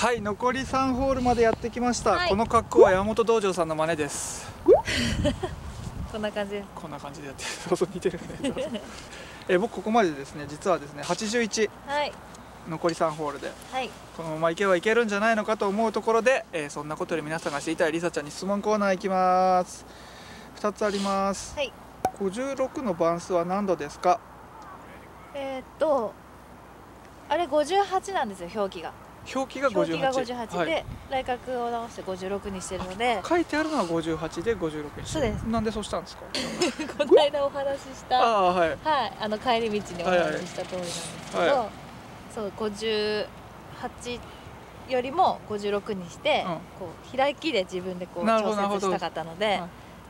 はい残り3ホールまでやってきました、はい。この格好は山本道場さんの真似です。こんな感じ。こんな感じでやってるそうそう似てるね。え僕ここまでですね実はですね81はい。残り3ホールではい。このままいけばいけるんじゃないのかと思うところで、えーそんなことより皆さんが知りたいりさちゃんに質問コーナーいきます。2つあります。はい。56のバンスは何度ですか？えーっとあれ58なんですよ表記が表記が58表記が58はい。で、来角を直して56にしてるので。書いてあるのは58で56にしてそうです。なんでそうしたんですか？この間お話ししたああはい。はいあの帰り道にお話しした通りなんですけど、はいはそう58よりも56にして、うん。こう開きで自分でこう調節したかったので、はい。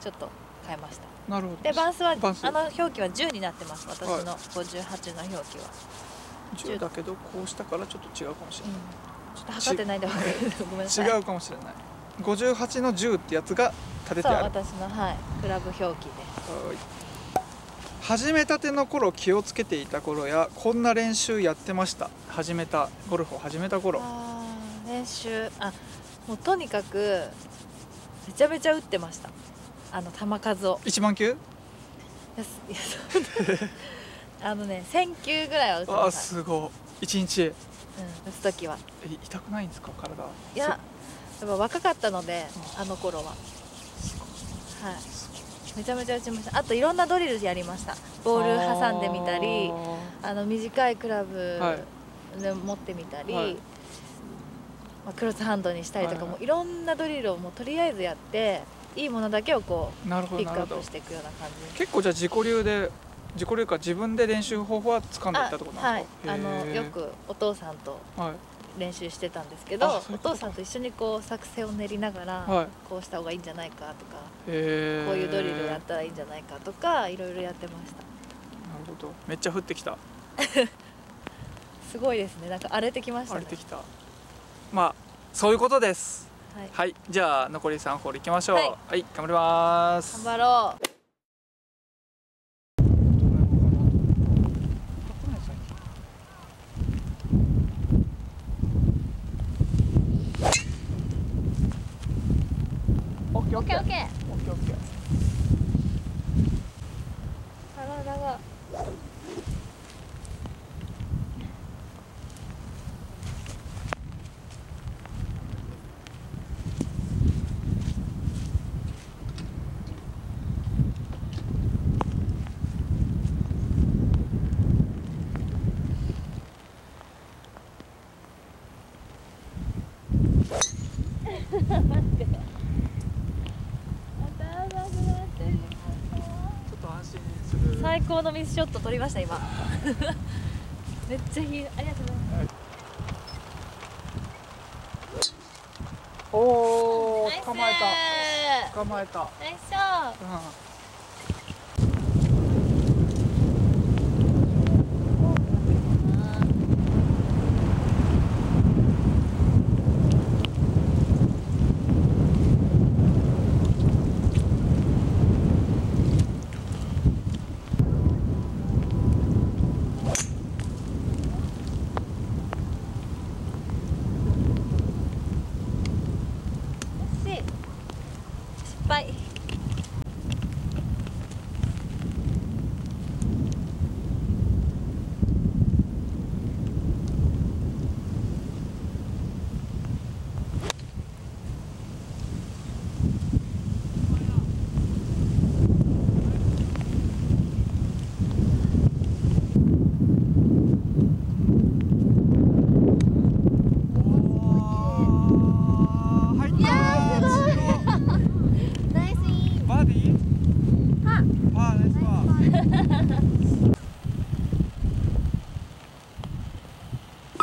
ちょっと変えました。なるほど。でバンスはあの表記は10になってます私はい。の58の表記は、10だけどこうしたからちょっと違うかもしれうん。ない、ちょっと測ってないんで分かるごめんなさい違うかもしれない。58の10ってやつが立ててそうある私のはい。クラブ表記で。はい。始めたての頃気をつけていた頃やこんな練習やってました。始めたゴルフを始めた頃。練習。あもうとにかくめちゃめちゃ打ってました。あの球数を。1万球？いやすいやそうあのね1000球ぐらいは打ってあすごい。1日。うん、打つ時は。え痛くないんですか体。いややっぱ若かったのであの頃は。はい。めちゃめちゃ打ちました。あといろんなドリルやりました。ボール挟んでみたりあの短いクラブはで持ってみたり、はい。まあ、クロスハンドにしたりとかはいはい。もいろんなドリルをもうとりあえずやっていいものだけをこうピックアップしていくような感じ。結構じゃあ自己流で自己流か自分で練習方法は掴んでいったってことなんはい。ですかあのへーよくお父さんとはい。練習してたんですけどおあそういうこと？父さんと一緒にこう作戦を練りながら、はい。こうした方がいいんじゃないかとかこういうドリルをやったらいいんじゃないかとかいろいろやってました。なるほど。めっちゃ降ってきた。すごいですね。なんか荒れてきましたね。荒れてきた。まあそういうことです。はい、はい。じゃあ残り3ホールいきましょう。はい。はい、頑張ります。頑張ろうオッケーオッケーオッケーオッケーオッケーオッケー体がちょっと安心する最高のミスショット取りました今。めっちゃいいありがとうございます。おお捕まえた。捕まえた。ナイスシうん惜しい失敗入ったナイスインバーディーはあーナイスバー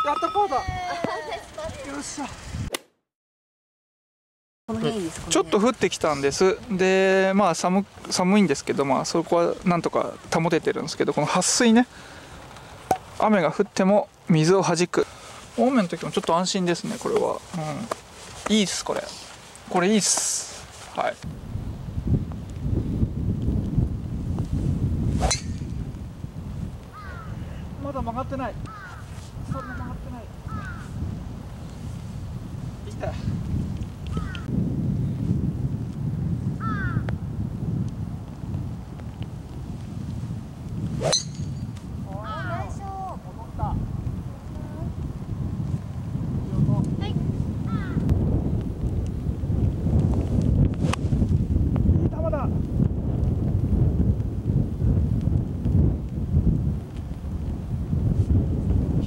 やったパーだよっしゃこの辺いいですちょっと降ってきたんです。でまあ寒寒いんですけどまあそこはなんとか保ててるんですけどこの撥水ね。雨が降っても水を弾く。大雨の時もちょっと安心ですねこれは。うん。いいっすこれ。これいいっす。はい。まだ曲がってない。そんな曲がってないして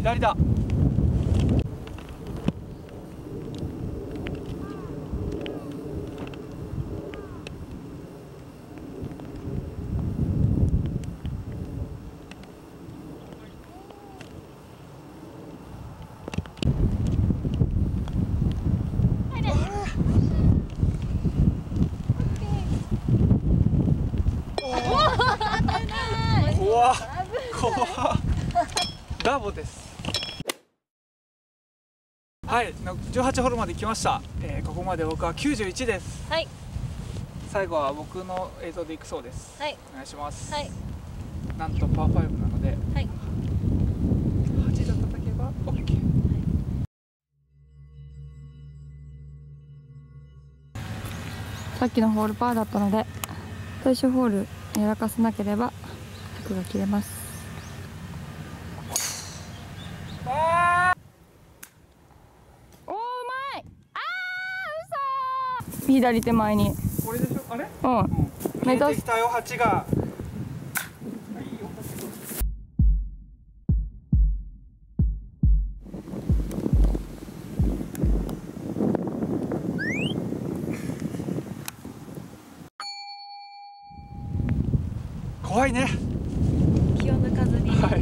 左だ。怖ダボですはいの18ホールまで来ました、えーここまで僕は91です。はい。最後は僕の映像でいくそうです。はい。お願いします、はい。なんとパー5なので。はい。8で叩けば OK さっきのホールパーだったので最終ホールやらかさなければ100が切れますおーうまいあー嘘左手前に。これでしょ？あれ？うん。目指す。出てきたよ8が。怖いね。気を抜かずに。は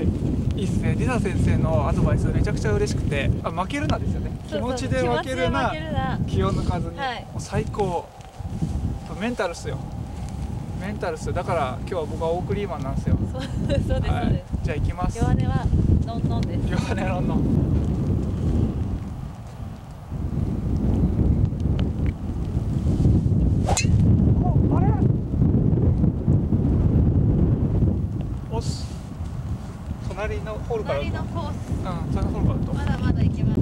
い。いいっすね。リサ先生のアドバイスめちゃくちゃ嬉しくて。あ負けるなですよね気持ちで負けるな。気を抜かずに、はい。もう最高。メンタルっすよ。メンタルっすよ。だから今日は僕はオークリーマンなんですよ。そう。そうですそうはい。ですじゃあ行きます。弱音はノンノンです。弱音ロンのおあれ？おっす。隣のホールから。隣のコースうん隣のホールからとまだまだ行きます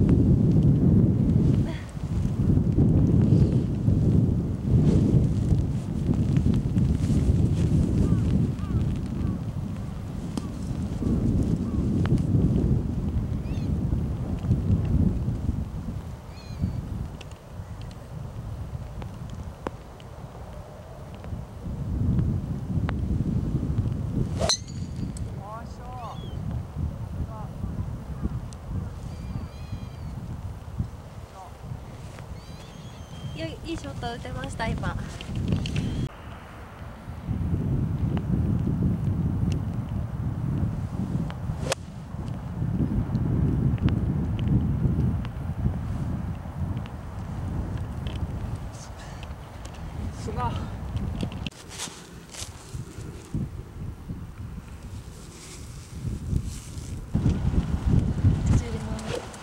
いやいいショット打てました今砂走ります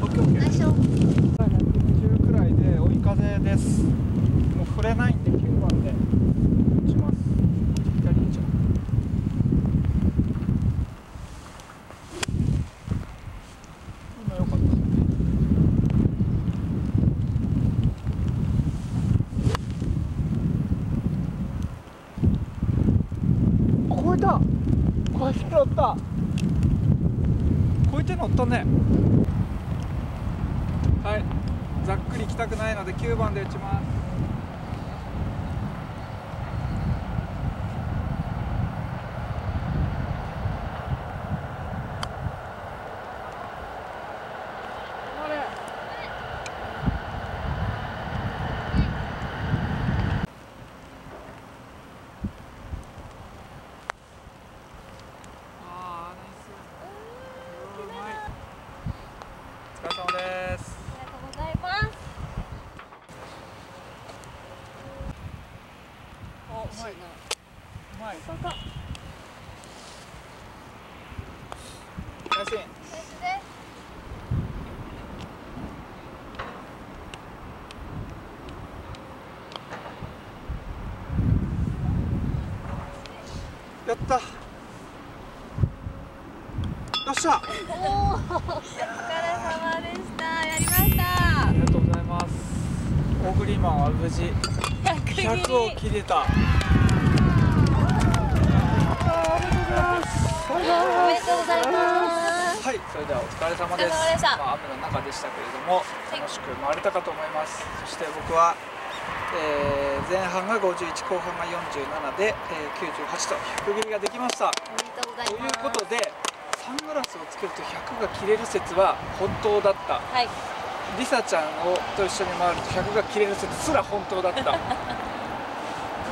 オッケーオッケー110くらいで追い風です。もう触れないんで9番で。打ちます。左打ちゃう今良かった超えた。超えて乗った。超えて乗ったね。はい。ざっくり行きたくないので9番で打ちます頑張れあーナイスうまいお疲れ様ですありがとうございますおうまいうまいそこナイスインナイスですやった。よっしゃ。お疲れ様でした。やりました。ありがとうございます。オーグリーマンは無事。100を切れた。おめでとうございます。はい、それではお疲れ様です。まあ、雨の中でしたけれども、い楽しく回れたかと思います。そして僕は、えー前半が51、後半が47で、えー98と100切りができました。ということで、サングラスをつけると100が切れる説は本当だった。はいリサちゃんをと一緒に回ると100が切れる説すら本当だった。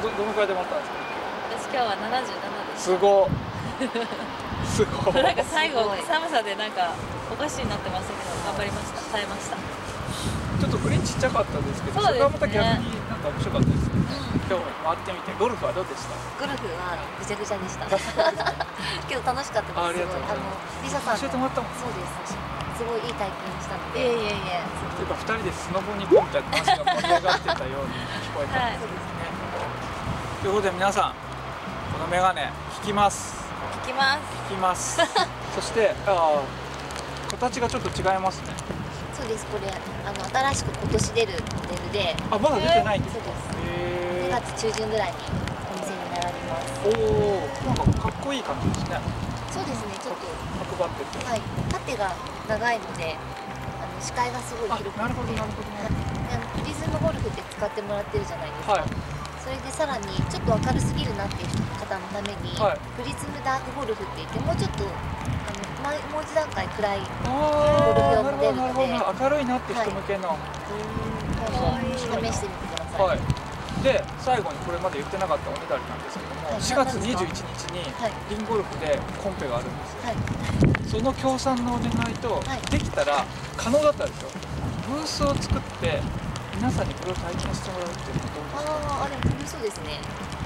どどのくらいで回ったんですか？私今日は77ですすご。すご。なんか最後寒さでなんかおかしになってましたけど頑張りました耐えましたちょっとグリーンちっちゃかったですけど、そねれがまた逆になんか面白かったですよね。今日回ってみて、ゴルフはどうでした？ゴルフはぐちゃぐちゃでした。けど楽しかったです。あありがとうございのますリサさん教えてもらったもん。そうです。すごいいい体験したのいえで。いえいえというか二人でスノボに行こうみたいな話が盛り上がってたように聞こえたんですね。ということで皆さん、このメガネ引きます。聞きます引きます。そしてあー形がちょっと違いますね。そうです。これあの新しく今年出るモデルで、あまだ出てないんですか？そうです。へ2月中旬ぐらいにお店に並びます。ーおお、なんかかっこいい感じですね。そうですね。ちょっ角張ってて。とはい縦が長いので、あの視界がすごいあ広くて。なるほどなるほどプリズムゴルフって使ってもらってるじゃないですか。はい。それでさらにちょっと明るすぎるなっていう方のために、はいプリズムダークゴルフって言ってもうちょっともう一段階暗いああ、なるほどなるほどゴルフ用モデルで明るいなって人向けの。試してみてください。はい。で最後にこれまで言ってなかったおねだりなんですけども、はい4月21日にはいリンゴルフでコンペがあるんですよ。はい。その協賛のお願いと、はいできたら可能だったんですよ。ブースを作って皆さんにこれを体験してもらうっていうのはどうですか？あああでも楽しそうですね。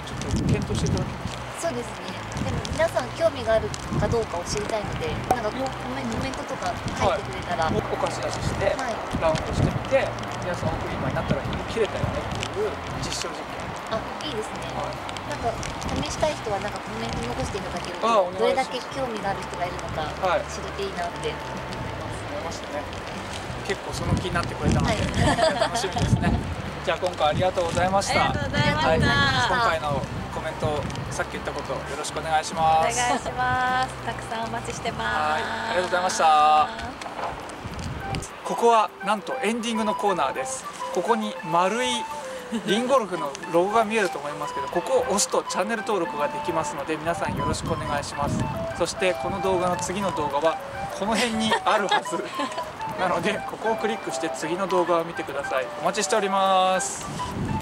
ちょっと検討していただけますそうですね。でも皆さん興味があるかどうかを知りたいので、なんかこうコメコメントとか書いてくれたら、はい。か。お貸し出しして、ラウンドしてみて、皆さん送り今になったら切れたよねっていう実証実験。あいいですね。はい。なんか試したい人はなんかコメント残していただけると、どれだけ興味がある人がいるのかはい。知れていいなって思います。ね結構その気になってくれたので、はい 楽しみですねじゃあ今回ありがとうございましたありがとうございまはい、した、今回のコメントさっき言ったことよろしくお願いしお願いますします。たくさんお待ちしてます。はいありがとうございました。ここはなんとエンディングのコーナーです。ここに丸いリンゴルフのロゴが見えると思いますけどここを押すとチャンネル登録ができますので皆さんよろしくお願いします。そしてこの動画の次の動画はこの辺にあるはず。なのでここをクリックして次の動画を見てください。お待ちしております